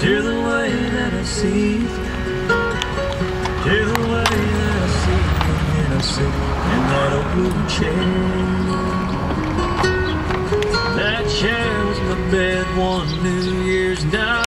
to the way that I see you, to the way that I see you I sit in that old blue chair. That chair was my bed one new Year's night.